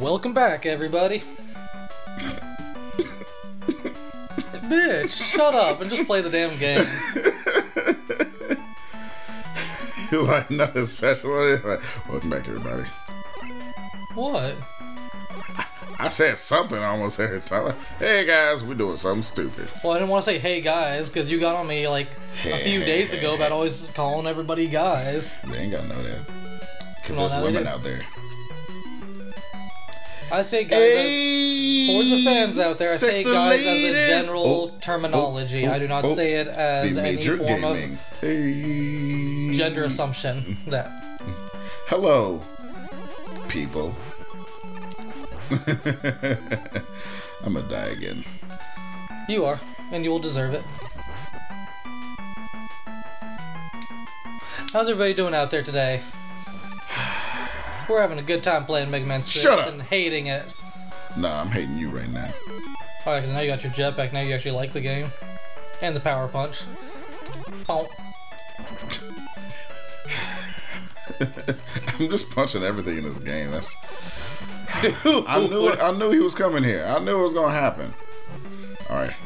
Welcome back, everybody. Bitch, shut up and just play the damn game. You're like, nothing special. Welcome back, everybody. What? I said something almost every time. Hey, guys, we're doing something stupid. Well, I didn't want to say hey guys because you got on me like a few days ago about always calling everybody guys. They ain't gotta know that. Because Well, there's women out there. I say guys as, for the fans out there. I say guys as a general oh, oh, terminology. oh, I do not oh. say it as any form gaming. Hey. of gender assumption. That Hello, people. I'm gonna die again. you are, and you will deserve it. How's everybody doing out there today? We're having a good time playing Mega Man 6 Shut up. and hating it. Nah, I'm hating you right now. Alright, because now you got your jetpack, now you actually like the game. And the power punch. I'm just punching everything in this game. That's dude! I knew it, I knew he was coming here. I knew it was gonna happen. All right.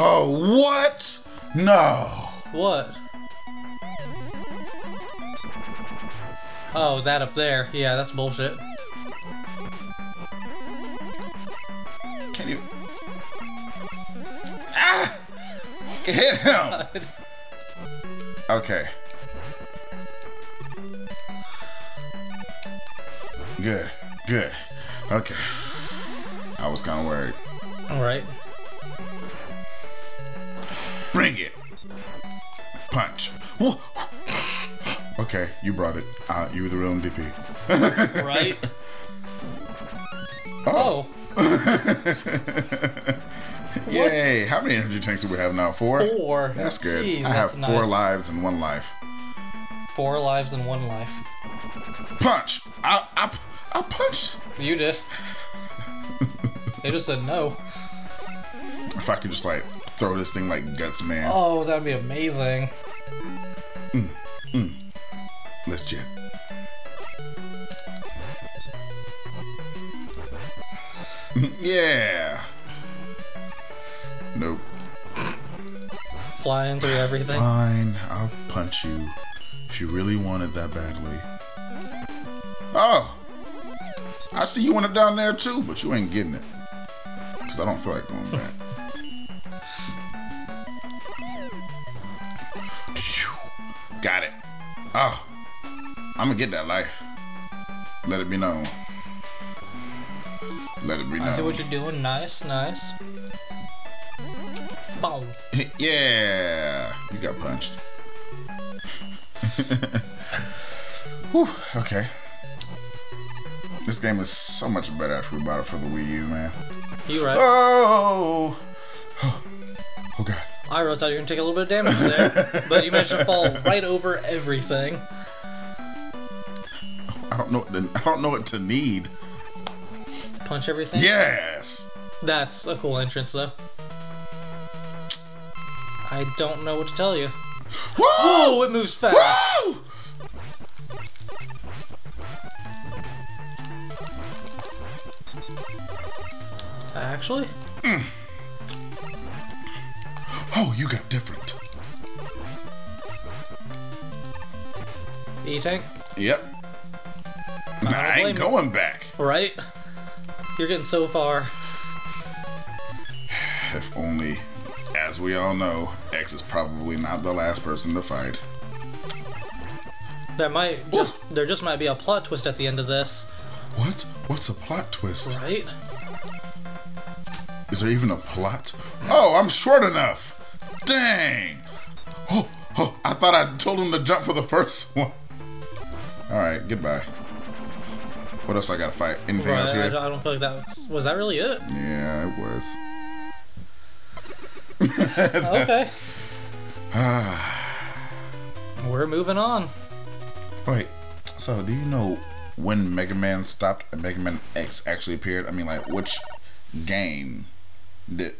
Oh, what? No. What? Oh, that up there. Yeah, that's bullshit. Okay. Good. Good. Okay. I was kind of worried. Alright. Bring it. Punch. Woo. Okay, you brought it. Uh, you were the real MVP. Right? oh. Yay! How many energy tanks do we have now? Four. Four. That's good. Jeez, I have four nice. lives and one life. Four lives and one life. Punch. I I I punched. You did. they just said no. If I could just like throw this thing like Guts Man. Oh, that'd be amazing. Mm, mm. Legit. yeah. Nope. Flying through everything. Fine, I'll punch you if you really want it that badly. Oh, I see you want it down there too, but you ain't getting it. Because I don't feel like going back. Got it. Oh, I'm gonna get that life. Let it be known. Let it be known. I see what you're doing. Nice, nice. Boom. yeah, you got punched. Whew, okay. This game is so much better after we bought it for the Wii U, man. You right. Oh, oh, oh God. I really thought you were gonna take a little bit of damage there, but you managed to fall right over everything. I don't know. What to, I don't know what to need. Punch everything. Yes. That's a cool entrance, though. I don't know what to tell you. Woo! Oh, it moves fast. Woo! Actually, mm. Oh, you got different. E tank, Yep. Nah, I ain't you. going back. right? You're getting so far. If only, as we all know, X is probably not the last person to fight. There might just there just might be a plot twist at the end of this, What? What's a plot twist? right? Is there even a plot? Oh, I'm short enough. Dang. Oh, oh, I thought I told him to jump for the first one. All right, goodbye. What else I gotta fight? Anything Right. else here? I don't feel like that was, was that really it. Yeah, it was. okay. We're moving on. Wait, so do you know when Mega Man stopped and Mega Man X actually appeared? I mean, like, which game did.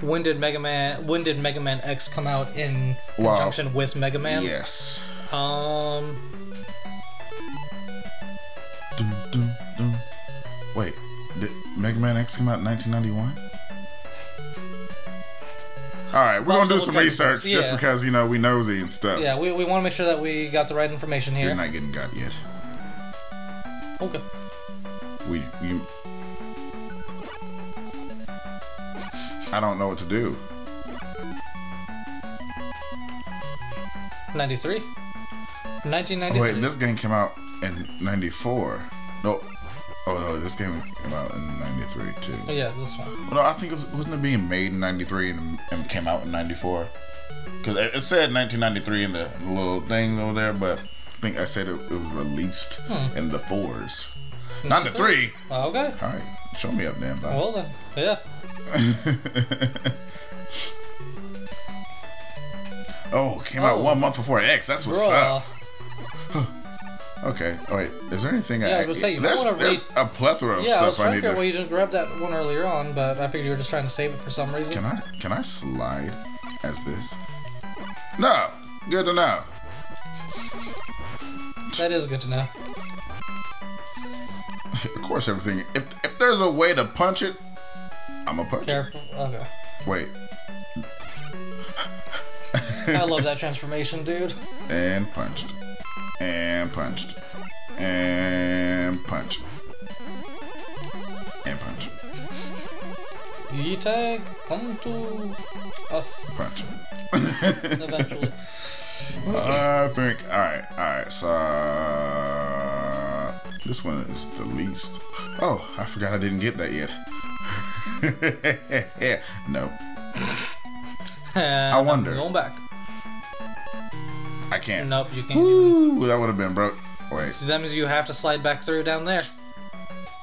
When did Mega Man? When did Mega Man X come out in Wow. conjunction with Mega Man? Yes. Um. Dun, dun, dun. Wait, did Mega Man X come out in 1991? All right, we're gonna do some research just because you know we nosy and stuff. Yeah, we, we want to make sure that we got the right information here. You're not getting got yet. Okay. We you. I don't know what to do. 93? 1993. Wait, this game came out in '94. Oh this game came out in '93 too. Oh, yeah, this one. Well, no, I think it was, wasn't it being made in '93 and, and came out in '94? Because it, it said 1993 in the little thing over there, but I think I said it, it was released hmm. in the fours, hmm. not the three. Oh, okay. All right, show me up, damn. Well then, yeah. oh, came out Oh. one month before X. That's what's Bruh. up. Okay. Oh, wait, is there anything? Yeah, I was gonna say, you there's, wanna there's read- a plethora of Yeah, I was stuff I trying to need to. why you didn't grab that one earlier on, but I figured you were just trying to save it for some reason. Can I can I slide as this? No. Good to know. That is good to know. Of course, everything. If if there's a way to punch it, I'm gonna punch it. Careful. Okay. Wait, I love that transformation, dude. and punched, and punched, and punch, and punch, Ye tag, come to us punch. eventually. I think. All right, all right. So uh, this one is the least. Oh, I forgot I didn't get that yet. no, I wonder. Going back. I can't. Nope, you can't. Ooh, that would have been broke. Wait, So that means you have to slide back through down there.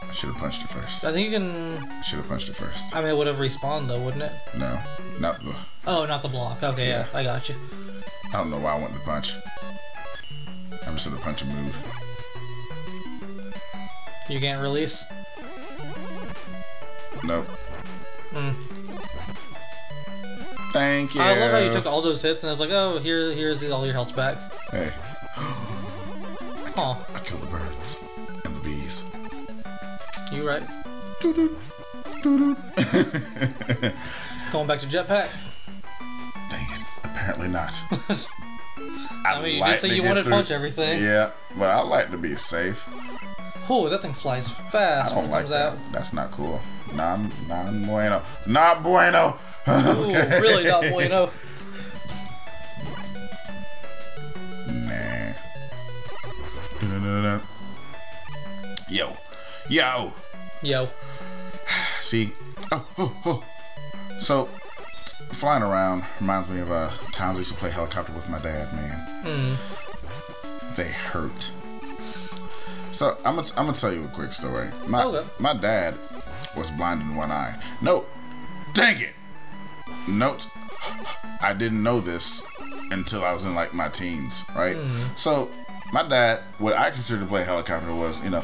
I should have punched it first. I think you can. Should have punched it first. I mean, it would have respawned though, wouldn't it? No, not the. Oh, not the block. Okay, yeah, Yeah. I got you. I don't know why I wanted to punch. I'm just in a punch mood. You can't release. Nope. Hmm. Thank you. I love how you took all those hits and I was like, oh, here, here's all your health back. Hey, I killed the birds and the bees. you right. Doo-doo. Doo-doo. Going back to jetpack. Dang it. Apparently not. I mean, you did say you wanted to punch everything. Yeah, but I like to be safe. Oh, that thing flies fast when don't it like comes that. out. That's not cool. Non, non bueno. Not bueno. Ooh, really not bueno. Nah. Dun-dun-dun-dun. Yo. Yo. Yo. See. Oh, oh, oh. So, flying around reminds me of uh, times I used to play helicopter with my dad, man. mm. They hurt. So, I'm going to I'm gonna tell you a quick story. My, Okay. my dad was blind in one eye. No. Dang it. Note. I didn't know this until I was in like my teens, right? So, my dad, what I considered to play helicopter was, you know,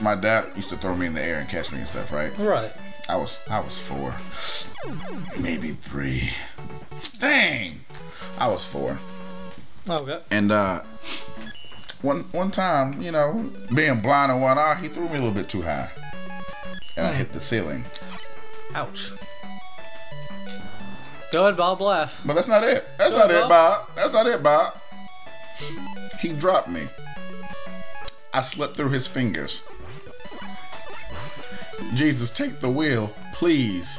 my dad used to throw me in the air and catch me and stuff, right? Right. I was I was four, maybe three. Dang, I was four. Okay. And uh, one one time, you know, being blind in one eye, he threw me a little bit too high, and I hmm. hit the ceiling. Ouch. Go ahead, Bob. Laugh. But that's not it. That's Go not ahead, it, Bob. That's not it, Bob. He dropped me. I slipped through his fingers. Jesus, take the wheel, please.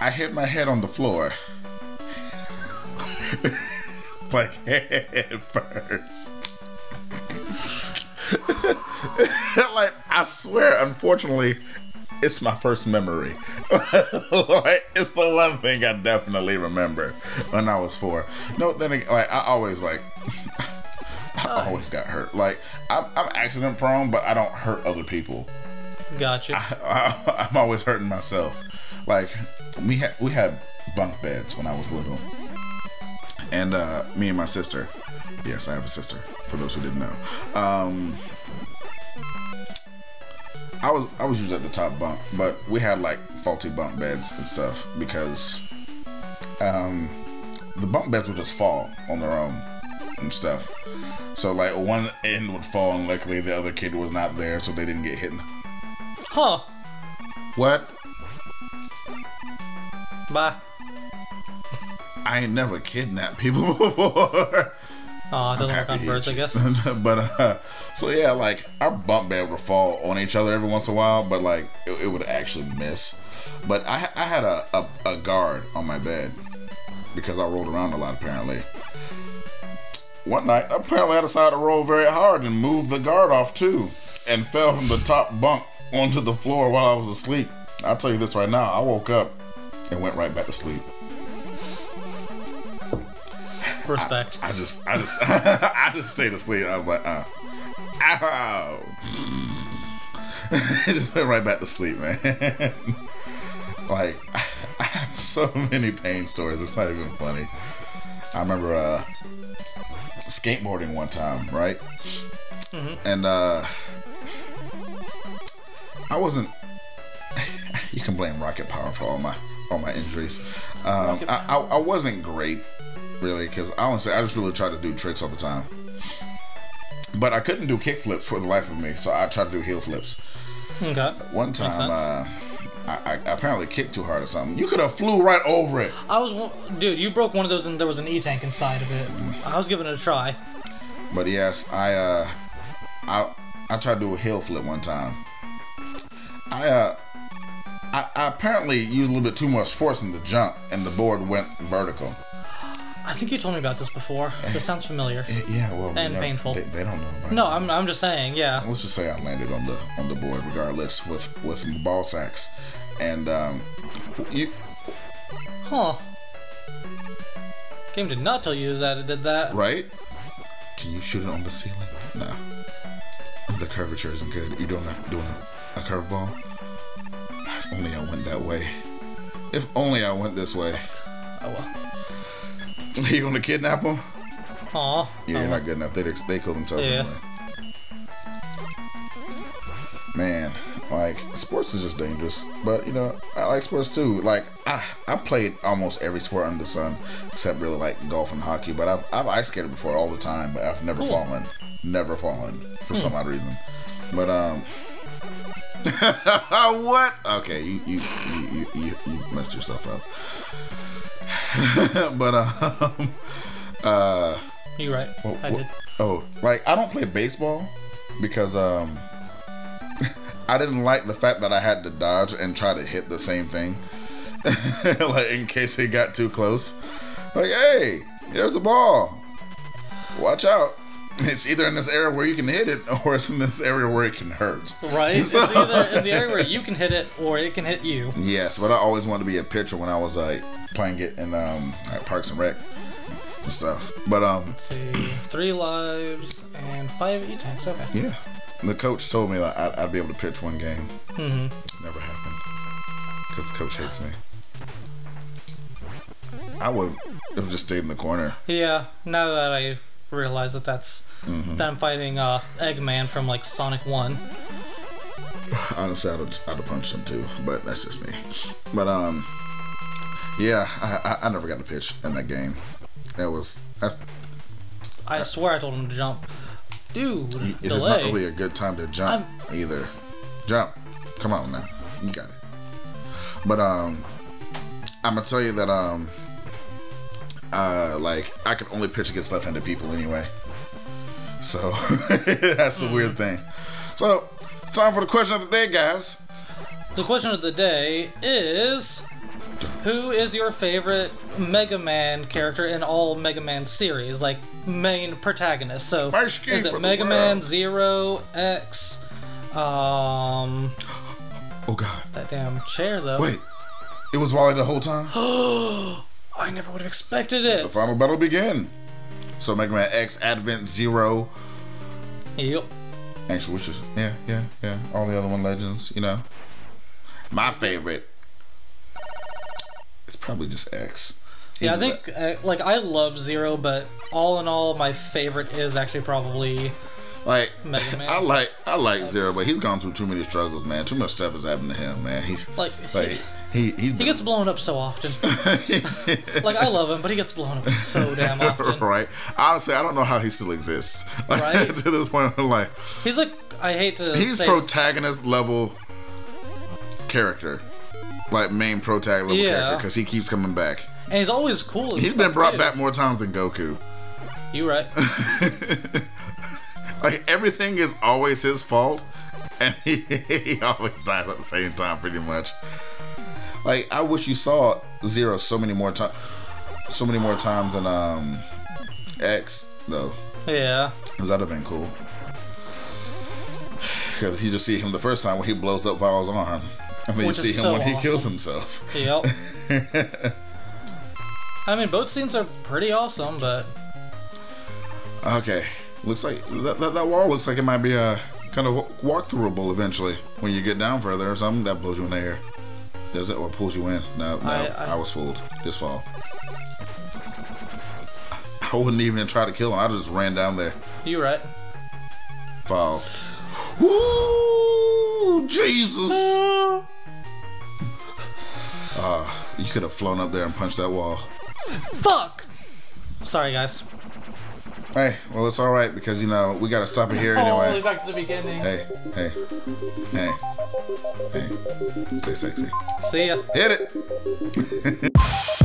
I hit my head on the floor. like head first. like I swear, unfortunately, it's my first memory. like, it's the one thing I definitely remember when I was four. No, then again, like I always like I always got hurt. Like I'm, I'm accident prone, but I don't hurt other people. Gotcha. I, I'm always hurting myself. like we had we had bunk beds when I was little, and uh, me and my sister. Yes, I have a sister. For those who didn't know, um, I was I was usually at the top bunk, but we had like faulty bunk beds and stuff because um, the bunk beds would just fall on their own and stuff. So like one end would fall, and luckily the other kid was not there, so they didn't get hit. Huh. What? Bye. I ain't never kidnapped people before. Oh, it doesn't work on birds, I guess. but uh, so yeah, like our bunk bed would fall on each other every once in a while, but like it, it would actually miss. But I, I had a, a, a guard on my bed because I rolled around a lot apparently. One night, apparently I decided to roll very hard and move the guard off too, and fell from the top bunk onto the floor while I was asleep. I'll tell you this right now, I woke up and went right back to sleep. Respect. I just, I just, I just stayed asleep. I was like, uh, ow. I just went right back to sleep, man. like, I have so many pain stories. It's not even funny. I remember uh, skateboarding one time, right? And uh, I wasn't. You can blame Rocket Power for all my all my injuries. Um, I, I, I wasn't great, really, because I honestly, I just really try to do tricks all the time. But I couldn't do kick flips for the life of me, so I tried to do heel flips. Okay. One time, uh, I, I apparently kicked too hard or something. You could have flew right over it. I was, dude. You broke one of those, and there was an E tank inside of it. I was giving it a try. But yes, I uh, I I tried to do a heel flip one time. I uh, I, I apparently used a little bit too much force in the jump, and the board went vertical. I think you told me about this before. This sounds familiar. Eh, Yeah, well, you And know, painful. They, they don't know about No. I'm, I'm just saying. Yeah. let's just say I landed on the on the board regardless with with ball sacks, and um, you Huh. Game did not tell you that it did that. right? Can you shoot it on the ceiling? No. The curvature isn't good. You're doing a doing a, a curveball. If only I went that way. If only I went this way. Oh well. you gonna kidnap them? Aw. Yeah, you're not good enough. They they kill themselves Yeah. anyway. Man, like sports is just dangerous. But you know, I like sports too. Like I I played almost every sport under the sun except really like golf and hockey. But I've I've ice skated before all the time, but I've never Cool. fallen. Never fallen for some odd reason. But um. what? Okay, you you you you, you, you messed yourself up. but um uh You right. well, I well, did. Oh, like I don't play baseball because um I didn't like the fact that I had to dodge and try to hit the same thing. like in case it got too close. Like, hey, there's a ball. Watch out. It's either in this area where you can hit it or it's in this area where it can hurt. Right. It's either in the area where you can hit it or it can hit you. Yes, but I always wanted to be a pitcher when I was like playing it in um like Parks and Rec and stuff. But um Let's see. Three lives and five tanks. Okay. Yeah. The coach told me that I'd, I'd be able to pitch one game. Mm-hmm. Never happened. Because the coach hates me. I would have just stayed in the corner. Yeah. Now that I realize that that's Mm-hmm. that I'm fighting uh, Eggman from like Sonic One. Honestly, I'd have, I'd have punched him too, but that's just me. But, um, yeah, I, I, I never got to pitch in that game. That was, that's, I swear I told him to jump. Dude, it's delay. not really a good time to jump either. Jump. Come on now. You got it. But, um, I'm gonna tell you that, um, uh, like, I can only pitch against left handed people anyway. So, that's the weird thing. So, time for the question of the day, guys. The question of the day is Who is your favorite Mega Man character in all Mega Man series? Like, main protagonist. So, is it Mega Man. Zero, X, um, Oh, God. that damn chair though? Wait. It was Wily the whole time? I never would have expected it. the final battle begin. So, Mega Man X, Advent, Zero, Yep. Actually, which is yeah, yeah, yeah. All the other one legends, you know. My favorite, it's probably just X. Yeah, I think uh, like I love Zero, but all in all, my favorite is actually probably Like Mega Man. I like I like Zero, but he's gone through too many struggles, man. Too much stuff has happened to him, man. He's like like he he gets blown up so often. like I love him, but he gets blown up so damn often. right. Honestly, I don't know how he still exists. Like, Right? to this point, I'm like He's like I hate to he's say this- protagonist level character, like main protagonist level Yeah. character, because he keeps coming back. and he's always cool. As He's been brought too. back more times than Goku. You right? Like everything is always his fault, and he, he always dies at the same time, pretty much. Like I wish you saw Zero so many more times, so many more times than um X though, Yeah. because that'd have been cool. Because you just see him the first time when he blows up Vile's arm, and then Which you see him so when he kills himself. Yep. I mean, both scenes are pretty awesome, but Okay, looks like that, that, that wall looks like it might be a kind of walkthroughable eventually when you get down further or something that blows you in the air. Does it or pulls you in? No, no, I, I- I- was fooled. Just fall. I wouldn't even try to kill him. I just ran down there. you right. Fall. Woo! Jesus! Ah, you could have flown up there and punched that wall. Fuck. Sorry, guys. Hey, well, it's all right because you know we got to stop it here All anyway. back to the beginning. Hey, hey, hey, hey. Stay sexy. See ya. Hit it.